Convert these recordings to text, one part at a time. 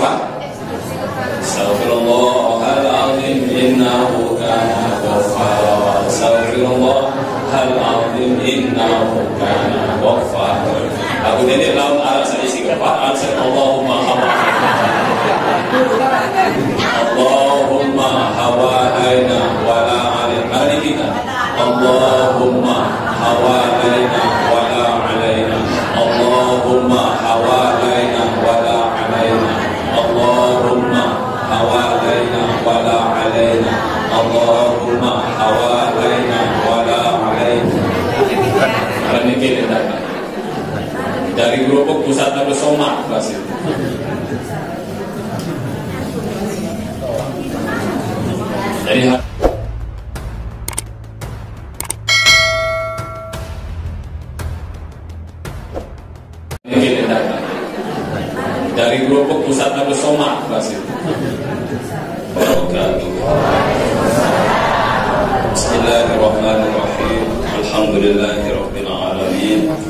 istighfar Astagfirullahaladzim innahu innahu Aku jadi laut arah saya istighfar Allahumma Allahumma hawalaina wala alaina Allahumma somak pasti Jadi dari kelompok pusat atau soma pasti. Bismillahirrahmanirrahim. Alhamdulillahirabbil alamin.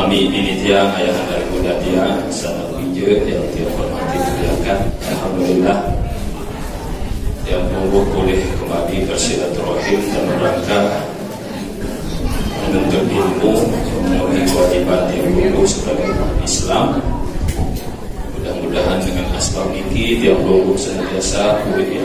Mami ini dia ayah dari Bunda dia sangat hijau yang dia hormati muliakan Alhamdulillah yang tumbuh boleh kembali bersilaturahim dan rangka menuntut ilmu memenuhi kewajiban yang tumbuh sebagai Islam. Mudah-mudahan dengan asbab ini tiap tumbuh senantiasa boleh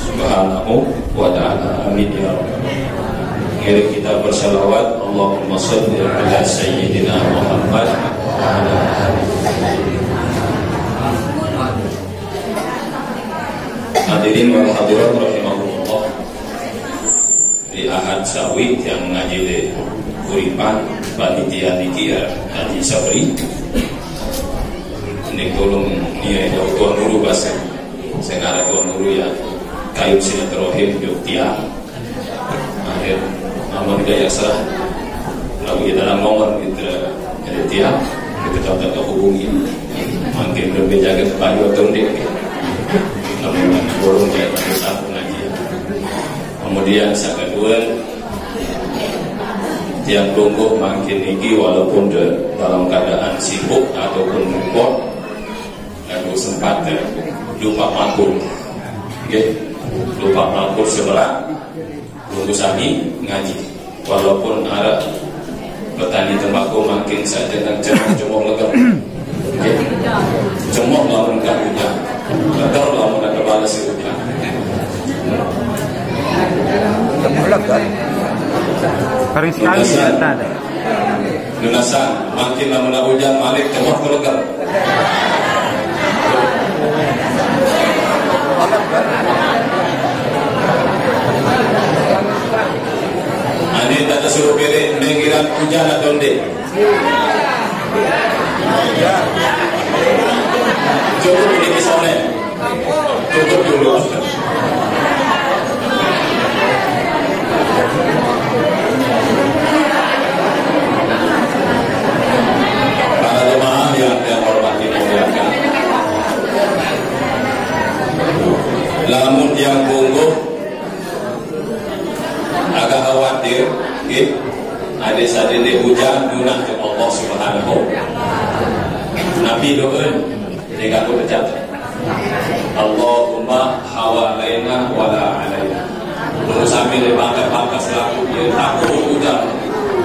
subhanahu wa ta'ala. Amin ya rabbal Mari kita bersalawat Allahumma salli ala sayyidina Muhammad. Wa ala Hadirin wal hadirat rahimahullah Di Ahad Sawi yang ngaji di Kuripan Panitia niki ya Haji Sabri. Ini tolong Ini ya Tuan Guru bahasa Saya ngarah Tuan Guru ya Kayu Akhir Nama tidak ya salah Lalu kita dalam nomor Kita tiap Kita tak hubungi Mungkin lebih jaga Baju atau tidak namun burung dia satu pengajian kemudian yang kedua tiang tunggu makin tinggi walaupun de, dalam keadaan sibuk ataupun repot lalu sempat de, lupa makul okay? lupa makul sebelah. Tunggu sami ngaji walaupun ada petani tembakau makin saja dan cemong-cemong lega okay? kan hujan Betul lah mau ada balas. Mulak kan? Paling sekali ya. Lunasan, makin lama hujan malik tengok keluar. Suruh pilih mengiran atau tidak. Cukup ini misalnya Cukup dulu. Yang Lamun yang bungkuh Agak khawatir? Ada saat ini hujan Dunah ke Allah subhanahu Nabi doa Jika aku pecat Allahumma hawalaina wala alaina Lalu sambil dibangga-bangga selaku dia takut hujan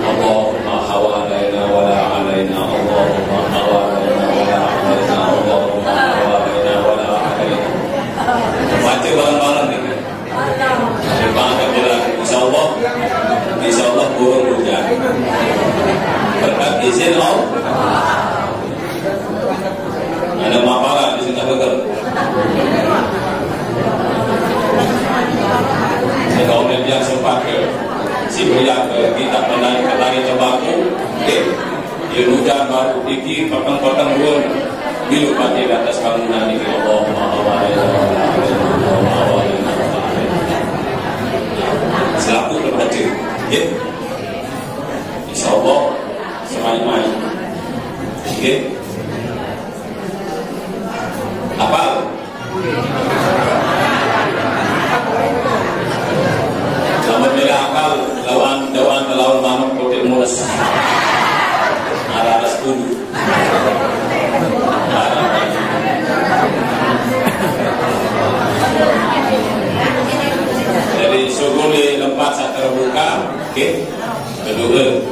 Allahumma hawalaina wala alaina Allahumma hawalaina wala alaina Allahumma hawalaina wala alaina Baca bareng-bareng ni Dibangga bilang InsyaAllah InsyaAllah burung hujan Berkat izin Allah ada mapalah di sini betul. Kalau dia sempat ke si pria ke kita menaik ke tari tebaku, Bilu pakai di atas bangunan ini Allahumma awalina Allahumma awalina Selaku terbaca Ya Insya Allah Semai-mai Oke Apa? Selamat bila akal lawan dawan lawan manuk kotel mulas. Ada atas kudu. Jadi suguli tempat saya terbuka, oke? Okay? Kedua,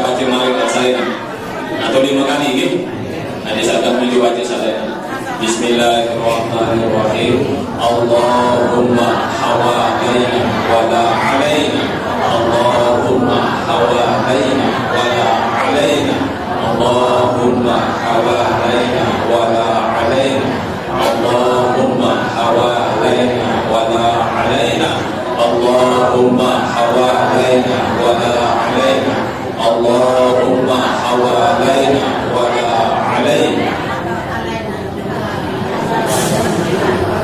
Malik dan saya. Atau lima kali ini? Ada sagap menuju baca saya. Bismillahirrahmanirrahim. Allahumma hawalaina wa la alaina Allahumma hawalaina wa la alaina Allahumma hawalaina wa la alaina Allahumma hawalaina wa la alaina Allahumma hawalaina wa la alaina Allahumma wa la alaina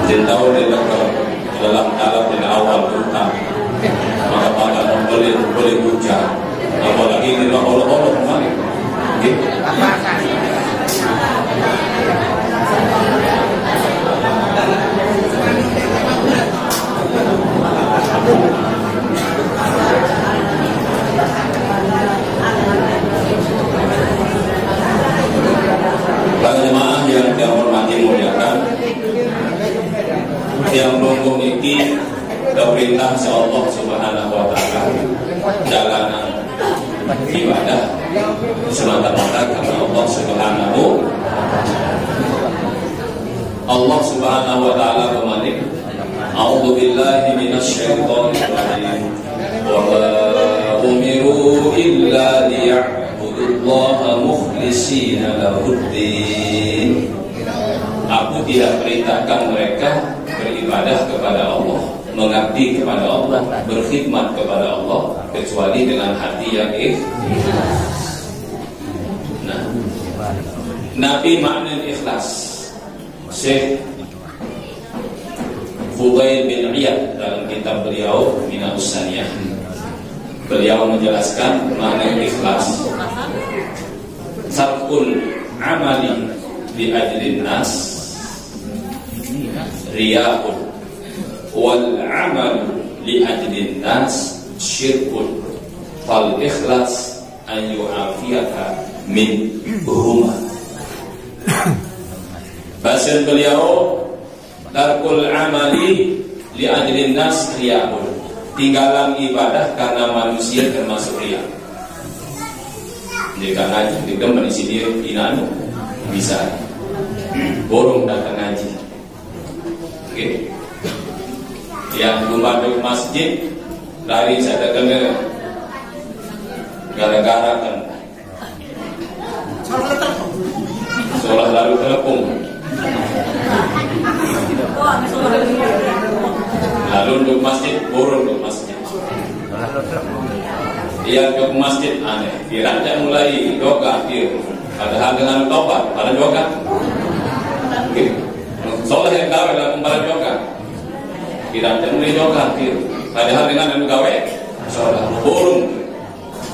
Jentau di dalam dalam awal hutan maka pada boleh boleh hujan apalagi ini Allah Allah kemarin gitu Para jemaah yang dihormati muliakan yang mendukung ini perintah si Allah Subhanahu wa taala jalanan ibadah semata-mata karena Allah Subhanahu Allah Subhanahu wa taala bermalik A'udzu billahi minasyaitonir rajim wa ma umiru illa liya'budullaha mukhlishina lahuddin Aku tidak perintahkan mereka beribadah kepada Allah mengabdi kepada Allah berkhidmat kepada Allah kecuali dengan hati yang nah. Nabi makna ikhlas. Syekh Fudail bin Iyad dalam kitab beliau Mina Usaniyah. Beliau menjelaskan makna ikhlas. Sarkul amali di ajlin nas. Riya'un wal amal li ajlin nas. Syirkun fal ikhlas an yu'afiyaka min huma Bahasa beliau Tarkul amali li ajlin nas riya'un Tinggalan ibadah karena manusia termasuk riya. Jika ngaji, jika menisi diri inanu Bisa. Borong datang ngaji. Oke. Yang belum ada masjid Lari saya dengar Gara-gara kan Seolah lalu telepon Lalu untuk masjid, burung untuk masjid. Dia ke masjid aneh. Kira mulai doa dia. Padahal dengan tobat, pada jokan. Soalnya yang gawe lakukan pada. Tidak ada mulai jokan. Padahal dengan gawe, soalnya burung.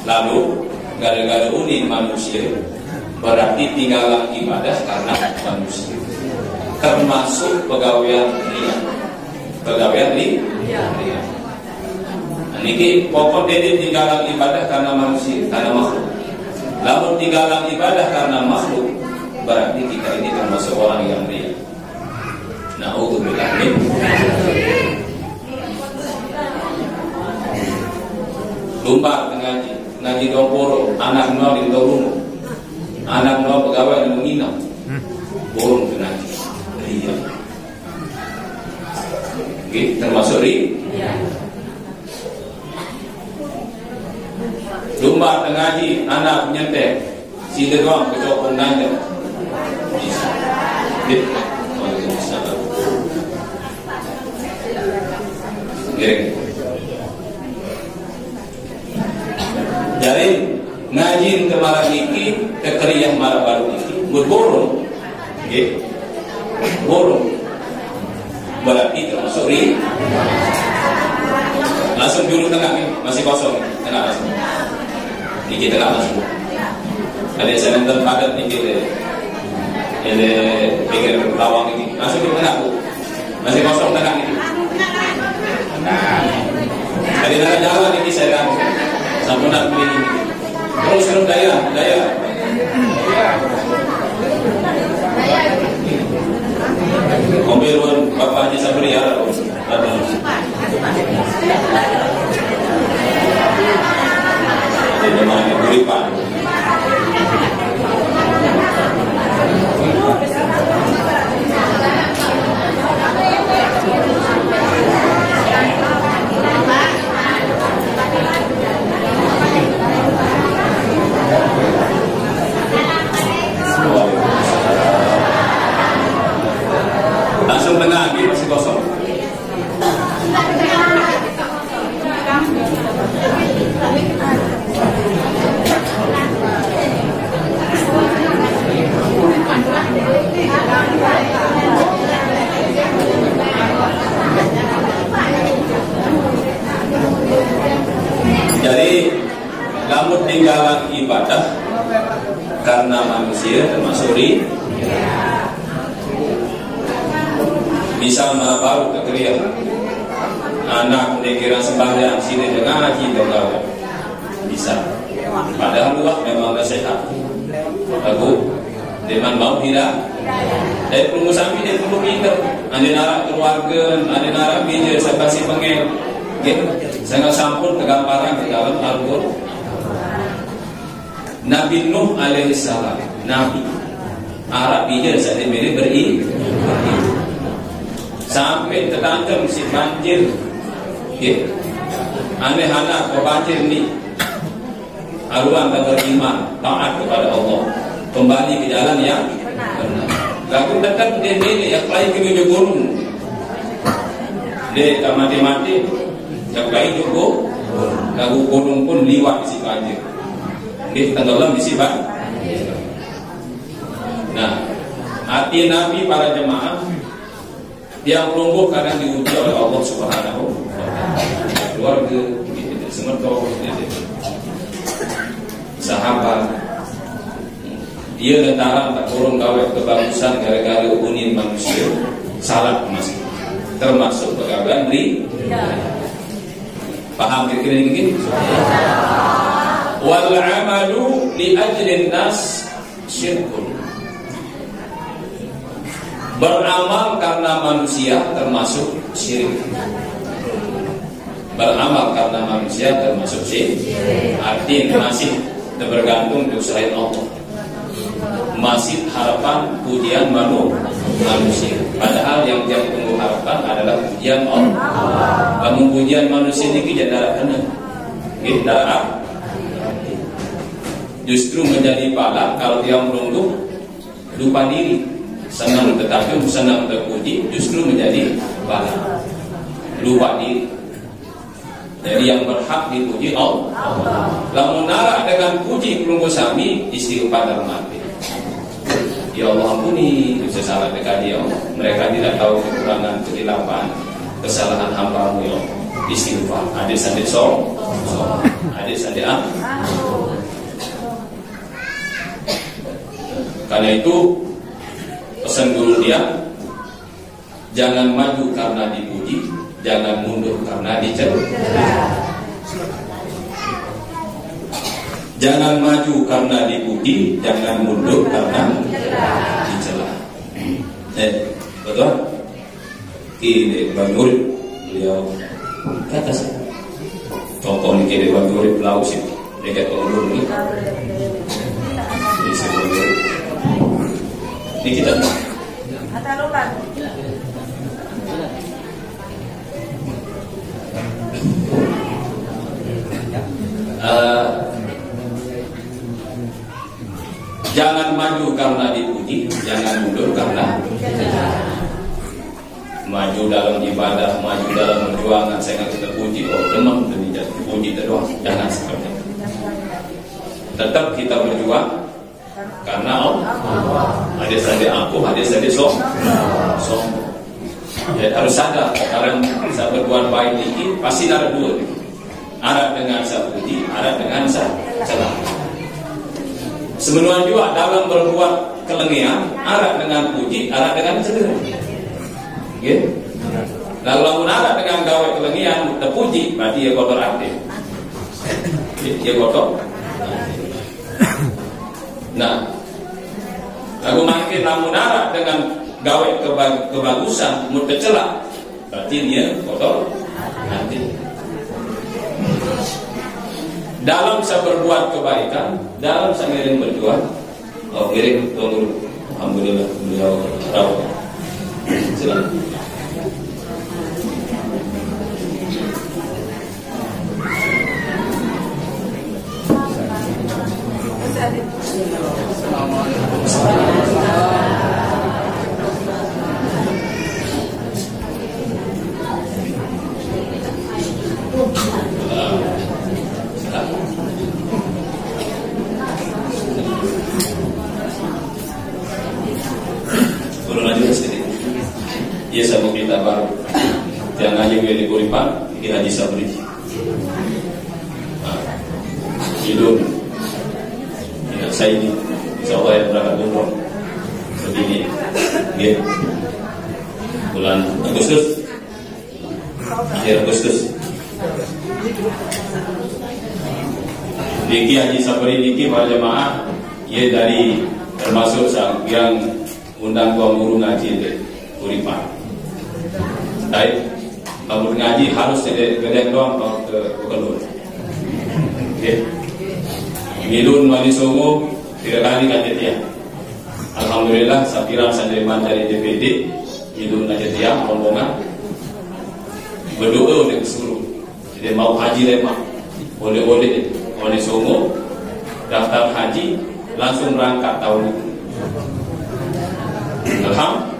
Lalu gara-gara unik manusia berarti tinggal ibadah karena manusia. Termasuk pegawai ria. Pegawai ria. Ini pokok jadi tinggalan ibadah karena manusia karena makhluk. Lalu tinggalan ibadah karena makhluk berarti kita ini termasuk orang yang ria. Nah untuk min lumba ngaji ngaji dongporo anak nol di turun anak nol pegawai yang menginap burung ngaji ria Oke, termasuk ri? Lumba ngaji, anak nyetek, si doang kecokong nanya. Bisa. Bisa. Giring. Jadi ngaji ke marah iki, ke keriyah marah baru iki, berborong. Oke. Borong. Berarti termasuk ri. Langsung dulu tengah nih, masih kosong. Tengah langsung. Ini kita langsung. Ada saya nonton padat nih kita. Ini pikir lawang ini. Langsung dulu tengah bu. Masih kosong tengah ini. Ada tengah jalan ini saya beli ini. Terus terus daya, daya. Komberuan Bapak Haji Sabri ya. Namanya Buripan. Dari perlu sampai dia perlu pinter ada narak keluarga ada narak bija saya kasih pengel. Gitu saya nggak sampun kegamparan ke dalam Al-Quran. Nabi Nuh alaihissalam. Nabi. Arab bija saya beri beri. Sampai tertantam si banjir. Gitu aneh anak banjir ni. Aruan tak beriman. Taat kepada Allah. Kembali ke jalan yang lalu dekat dia ni yang lain kena je gunung dia tak mati-mati yang lain juga lagu gunung pun liwat si banjir dia tenggelam di si banjir nah hati Nabi para jemaah yang lumpuh kadang diuji oleh Allah Subhanahu wa taala. Keluarga, gitu. sahabat. Dia lantaran tak turun gawe kebagusan gara-gara unin manusia salah masih termasuk pegawai ri paham kira-kira ini wal amalu li ajlin nas syirkun Beramal karena manusia termasuk syirik. Beramal karena manusia termasuk syirik. Artinya masih bergantung diusahain Allah. Masih harapan pujian manu manusia. Padahal yang dia tunggu harapan adalah pujian Allah. Kamu pujian manusia ini kita kena. Kita Justru menjadi pala kalau dia merunduk lupa diri senang tetapi senang terpuji justru menjadi bala lupa diri jadi yang berhak dipuji Allah lamun nara dengan puji kelunggu sami istighfar mati Ya Allah ampuni dosa salah mereka dia. Mereka tidak tahu kekurangan kehilapan kesalahan hambamu ya Allah. Istighfar. Adik-adik so, so. adik-adik ah. Karena itu pesan guru dia jangan maju karena dipuji, jangan mundur karena dicela. Jangan maju karena dipuji, jangan mundur karena dicela. Eh, betul? Ini Bang Nurib, beliau kata saya. Contoh ini kiri Bang Nurib laut sih, dekat pengundur ini. Ini saya Ini kita. Jangan maju karena dipuji, jangan mundur karena maju dalam ibadah, maju dalam perjuangan saya nggak kita puji, oh demam demi puji terus, jangan seperti itu. Tetap kita berjuang karena Allah. Ada saja aku, ada saja som, som. Jadi harus sadar, karena saya berbuat baik ini pasti ada dua. Ada dengan saya puji, ada dengan saya celah. Semenuan juga dalam berbuat kelengian, arah dengan puji, arah dengan cedera. Gitu. Nah, kalau arah dengan gawe kelengian, terpuji, berarti ya kotor aktif. Ya kotor. Nah, lalu makin namun arah dengan gawe kebagusan, mutecela, berarti dia kotor nanti dalam saya berbuat kebaikan, dalam saya ngiring berjuang, oh ngiring tunggu Alhamdulillah beliau rawat. Silakan. Iya saya mau kita baru Yang ngaji gue di Kuripan Ini Haji Sabri nah, Hidung Ya saya ini Insya Allah yang berangkat umroh Begini Gitu Bulan Agustus Akhir Agustus Niki Haji Sabri Niki para jemaah Ya dari termasuk yang undang gua guru ngaji deh Kuripan Baik, kamu ngaji harus tidak gede doang kalau ke Bukelun. Oke. Milun Wali Songo tiga kali kajet dia. Alhamdulillah Sapira Sanjaiman dari DPD Milun kajet dia rombongan berdoa untuk seluruh. Jadi mau haji lemak boleh-boleh Wali Songo daftar haji langsung berangkat tahun ini. Alhamdulillah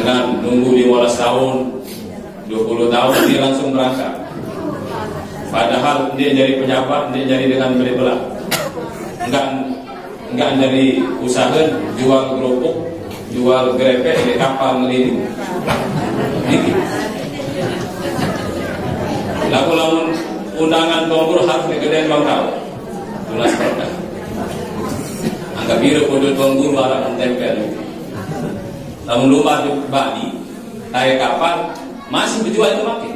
dengan nunggu 15 tahun 20 tahun dia langsung berangkat padahal dia jadi pejabat dia jadi dengan beli belah enggak enggak dari usaha jual kerupuk jual grepek di kapal ngeliling dikit. Lamun undangan tombol harus digedein bang tahu tulas pernah angka biru kode tombol barang tempel. Namun lupa di Bali, kayak kapal masih berjual itu pakai.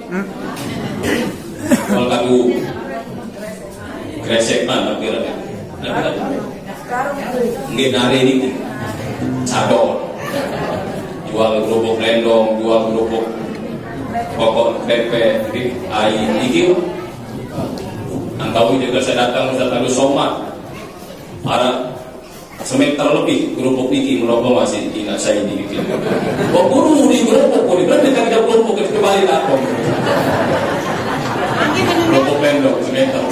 Kalau kamu kresek mana kira Nggak nari ini. Jual kerupuk rendong, jual kerupuk pokok pepe, air, iki Angkau juga saya datang Ustaz Agus Somad. Ada semeter lebih kerupuk niki meroboh masih ina saya ini bikin. Oh guru di kerupuk, guru berarti kan dia kerupuk ke kembali lapor. Kerupuk pendok semeter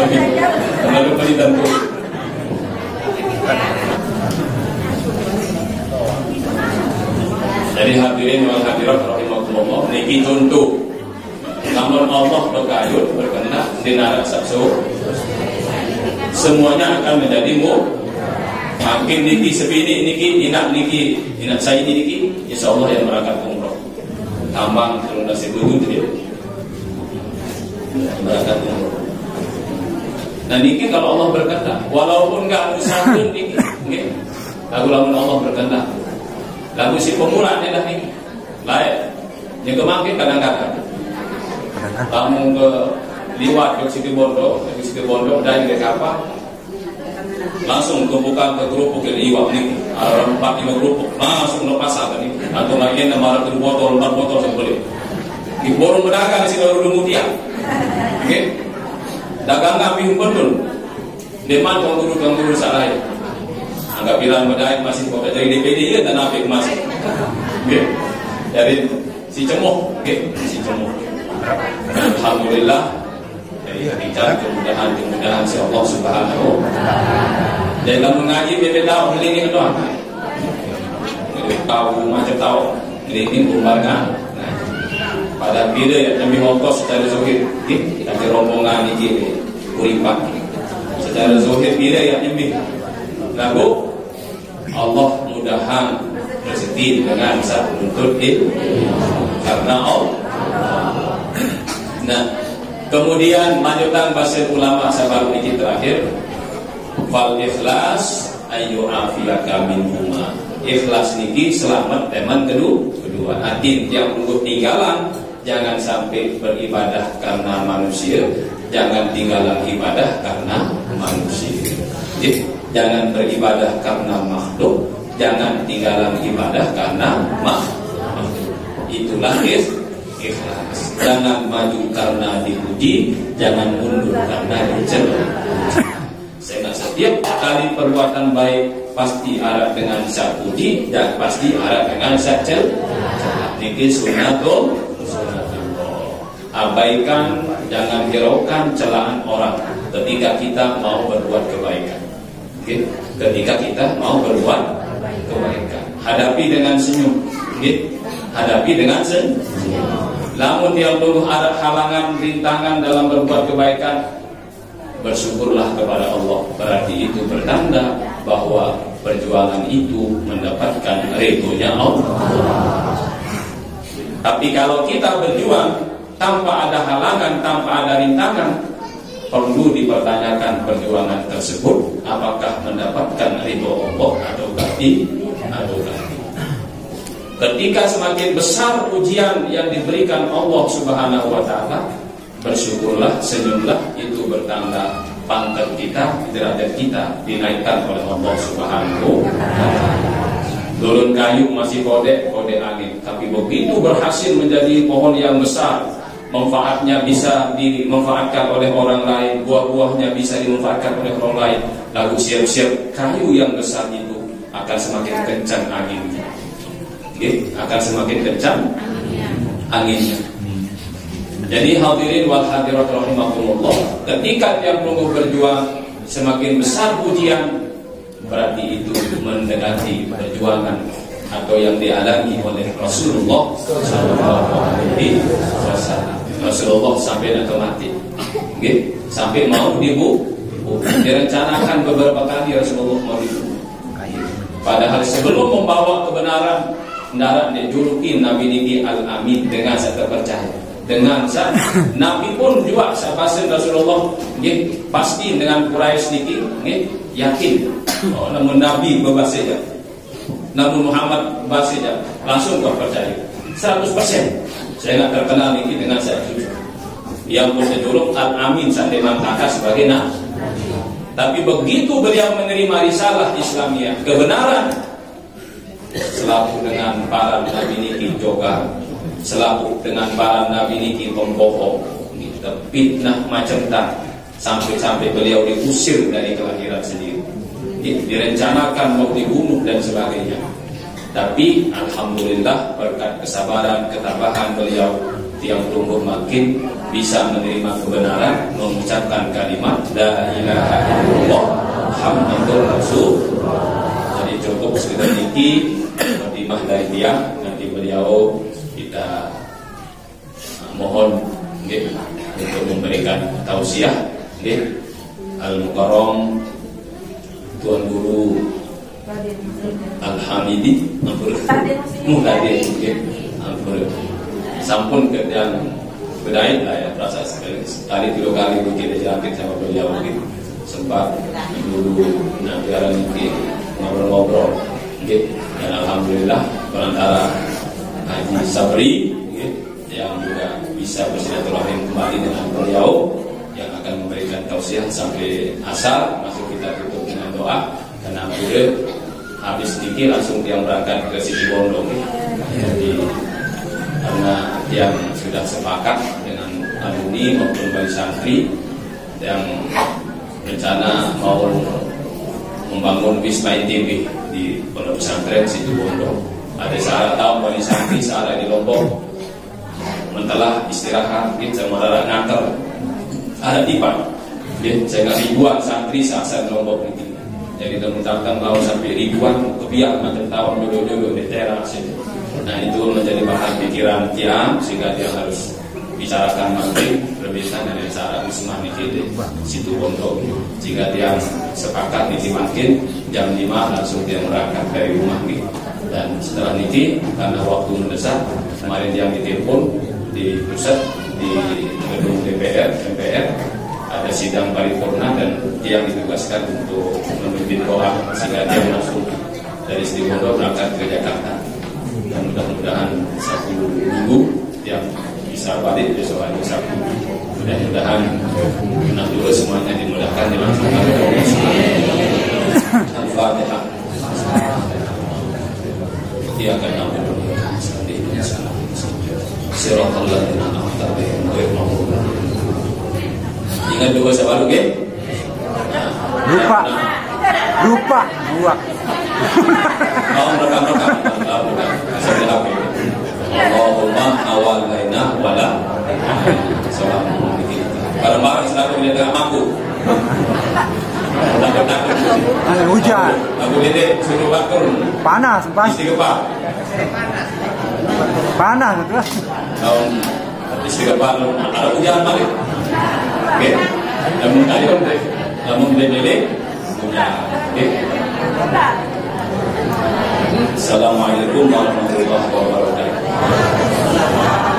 lebih lalu beli dan. Jadi hadirin wal hadirat rahimahullah niki contoh namun Allah berkayut berkenan di narak sakso. Semuanya akan menjadi mu. Makin niki sebini niki inak niki inak saya ini niki insya Allah yang berangkat umroh. Tambang kalau nasi butuh dia berangkat umroh nah niki kalau Allah berkehendak walaupun usah pun niki nggih lagu lamun Allah berkehendak. Lagu si pemula nih dah niki lain yang kemakin kadang-kadang. Kamu ke liwat ke Siti Bondo ke Siti Bondo dari ke kapal langsung kebuka ke kerupuk ke iwak nih ada empat lima kerupuk. Langsung lepas apa nih atau lagi nama ada botol empat botol yang beli. Di borong pedagang si baru mutia oke dagang kami betul deman kanguru kanguru salah ya anggap bilang medai masih kok dari DPD ya dan apa masih oke. Dari si cemok oke si cemok Alhamdulillah dari bicara kemudahan-kemudahan si Allah Subhanahu dan kalau mengaji beda tahu ini doang tahu macam tahu. Ini kumbarkan pada ya demi ongkos secara zuhir kita rombongan ini kuripak secara zuhir bila ya demi lalu Allah mudahan rezeki dengan satu untuk itu karena Allah. Nah kemudian lanjutan bahasa ulama sabar ini terakhir fal ikhlas ayu afiyaka min huma ikhlas niki selamat teman kedua kedua. Adin yang tunggu tinggalan jangan sampai beribadah karena manusia jangan tinggalan ibadah karena manusia. Jadi, jangan beribadah karena makhluk jangan tinggalan ibadah karena makhluk. Itulah ikhlas. Jangan maju karena dipuji jangan mundur karena dicela sehingga setiap kali perbuatan baik pasti arah dengan puji dan pasti arah dengan cel ini sunatul abaikan jangan hiraukan celaan orang ketika kita mau berbuat kebaikan. Okay? ketika kita mau berbuat kebaikan. Hadapi dengan senyum. Okay? hadapi dengan senyum. Namun yang dulu ada halangan rintangan dalam berbuat kebaikan bersyukurlah kepada Allah. Berarti itu bertanda bahwa perjuangan itu mendapatkan ridhonya Allah. Tapi kalau kita berjuang tanpa ada halangan, tanpa ada rintangan, perlu dipertanyakan perjuangan tersebut apakah mendapatkan ridho Allah atau tidak atau tidak. Ketika semakin besar ujian yang diberikan Allah Subhanahu wa taala, bersyukurlah, senyumlah itu bertanda pangkat kita, derajat kita dinaikkan oleh Allah Subhanahu wa taala. Kayu masih kode, kode angin. Tapi begitu berhasil menjadi pohon yang besar, manfaatnya bisa dimanfaatkan oleh orang lain, buah-buahnya bisa dimanfaatkan oleh orang lain. Lalu siap-siap kayu yang besar itu akan semakin kencang anginnya. Okay? Akan semakin kencang anginnya. Jadi hadirin wal hadirat rahimahumullah, ketika yang perlu berjuang semakin besar pujian berarti itu mendekati perjuangan atau yang dialami oleh Rasulullah Sallallahu Alaihi Wasallam. Rasulullah sampai nanti mati, okay? sampai mau dibu, direncanakan beberapa kali Rasulullah mau dibunuh. Padahal sebelum membawa kebenaran, kendaraan dijuluki Nabi Nabi Al Amin dengan saya terpercaya. Dengan saya, Nabi pun juga sahabat Rasulullah, pasti dengan Quraisy niki, yakin. Oh, namun Nabi berbahasa namun Muhammad berbahasa langsung percaya 100% saya nggak terkenal ini dengan saya. Yang berjuluk Al-Amin sampai mengangkat sebagai nabi tapi begitu beliau menerima risalah Islamiyah kebenaran selaku dengan para nabi niki juga selaku dengan para nabi niki pembohong fitnah macam tak sampai-sampai beliau diusir dari kelahiran sendiri. Direncanakan mau dibunuh dan sebagainya tapi Alhamdulillah berkat kesabaran ketabahan beliau yang tumbuh makin bisa menerima kebenaran mengucapkan kalimat la ilaha illallah Muhammadur Rasul. Jadi cukup sekitar ini khidmah dari dia nanti beliau kita mohon untuk memberikan tausiah Al Mukarram Tuan Guru Alhamidi ampun Muhtadin nggih ampun sampun kerjaan bedain lah ya rasa sekali. Sekali dua kali mungkin dijalankan sama beliau mungkin sempat dulu negara mungkin ngobrol-ngobrol gitu. dan alhamdulillah perantara Haji Sabri gitu, yang juga bisa bersilaturahim kembali dengan beliau yang akan memberikan tausiah sampai asal masuk kita tutup dengan doa dan akhirnya habis dikit langsung dia berangkat ke Siti Bondo. Jadi karena yang sudah sepakat dengan alumni maupun bagi santri yang rencana mau membangun Wisma ITB di Pondok Pesantren Situ Bondo. Ada syarat tahu bagi santri syarat di Lombok. Mentelah istirahat kita merara nganter. Ada ya, saya nggak ribuan santri saat saya Lombok ini jadi teman-teman mau sampai ribuan kebiak macam tahun dulu-dulu di teras itu Nah itu menjadi bahan pikiran tiang sehingga dia harus bicarakan nanti berbeda dari cara wisma di situ Bondo jika dia sepakat niki makin jam 5 langsung dia berangkat dari rumah nih dan setelah niki karena waktu mendesak kemarin dia ditelepon di pusat di gedung DPR MPR sidang paripurna dan dia ditugaskan untuk memimpin doa sehingga dia langsung dari Bondo berangkat ke Jakarta. Dan mudah-mudahan satu minggu yang bisa balik besok hari Sabtu. Mudah-mudahan nak dulu semuanya dimudahkan dilangsungkan Al-Fatihah. Dia akan nabur Siratul Ingat dua selalu ke? Lupa. Lupa. Dua. Mau rekam-rekam. Saya HP. Allahumma awal laina wala. Assalamualaikum. Barang-barang selalu dia tengah mampu. Takut-takut. Hujan. Aku dedek suruh. Panas, pas. Istighfar. Panas itu. Tahun istighfar. Ada hujan balik. Oke. Namun kali kan namun dedek punya. Oke. Assalamualaikum warahmatullahi wabarakatuh.